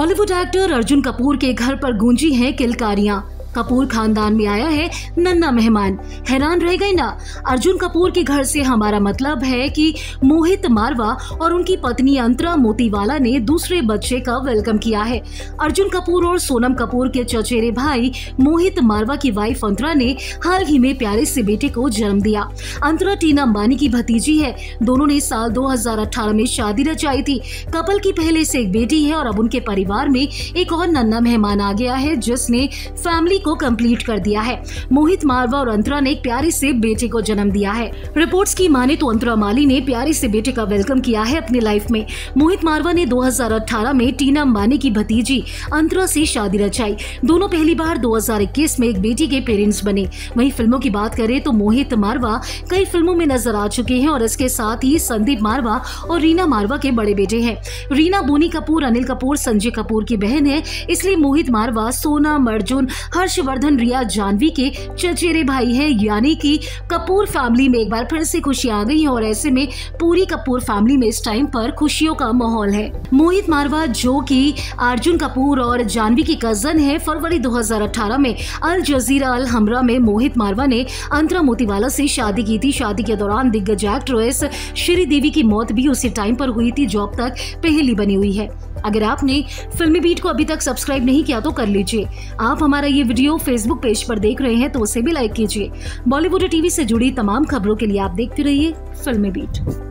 Bollywood actor Arjun Kapoor के घर पर गूंजी हैं किलकारियाँ। कपूर खानदान में आया है नन्ना मेहमान। हैरान रह गई ना। अर्जुन कपूर के घर से हमारा मतलब है कि मोहित मारवा और उनकी पत्नी अंतरा मोतीवाला ने दूसरे बच्चे का वेलकम किया है। अर्जुन कपूर और सोनम कपूर के चचेरे भाई मोहित मारवा की वाइफ अंतरा ने हाल ही में प्यारे से बेटे को जन्म दिया। अंतरा टीना अंबानी की भतीजी है। दोनों ने साल 2018 में शादी रचाई थी। कपल की पहले से एक बेटी है और अब उनके परिवार में एक और नन्ना मेहमान आ गया है, जिसने फैमिली को कंप्लीट कर दिया है। मोहित मारवा और अंतरा ने एक प्यारे से बेटे को जन्म दिया है। रिपोर्ट्स की माने तो अंतरा माली ने प्यारे से बेटे का वेलकम किया है अपनी लाइफ में। मोहित मारवा ने 2018 में टीना अंबानी की भतीजी अंतरा से शादी रचाई। दोनों पहली बार 2021 में एक बेटी के पेरेंट्स बने। वहीं फ़िल्मों की बात करें तो मोहित मारवा कई फ़िल्मों में नज़र आ चुके हैं और इसके साथ ही संदीप मारवा और रीना मारवा के बड़े बेटे हैं। रीना बोनी कपूर, अनिल कपूर, संजय कपूर की बहन है। इसलिए मोहित मारवा सोना अर्जुन हर्ष हर्षवर्धन, रिया जानवी के चचेरे भाई हैं, यानी कि कपूर फैमिली में एक बार फिर से खुशियाँ आ गई हैं और ऐसे में पूरी कपूर फैमिली में इस टाइम पर खुशियों का माहौल है। मोहित मारवा, जो कि अर्जुन कपूर और जानवी की कज़न है, फरवरी 2018 में अल जजीरा अल हमरा में मोहित मारवा ने अंतरा मोतीवाला से शादी की थी। शादी के दौरान दिग्गज एक्ट्रेस श्रीदेवी की मौत भी उसी टाइम पर हुई थी जो अब तक पहली बनी हुई है। अगर आपने फिल्मी बीट को अभी तक सब्सक्राइब नहीं किया तो कर लीजिए। आप हमारा ये वीडियो फेसबुक पेज पर देख रहे हैं तो उसे भी लाइक कीजिए। बॉलीवुड टीवी से जुड़ी तमाम खबरों के लिए आप देखते रहिए फिल्मी बीट।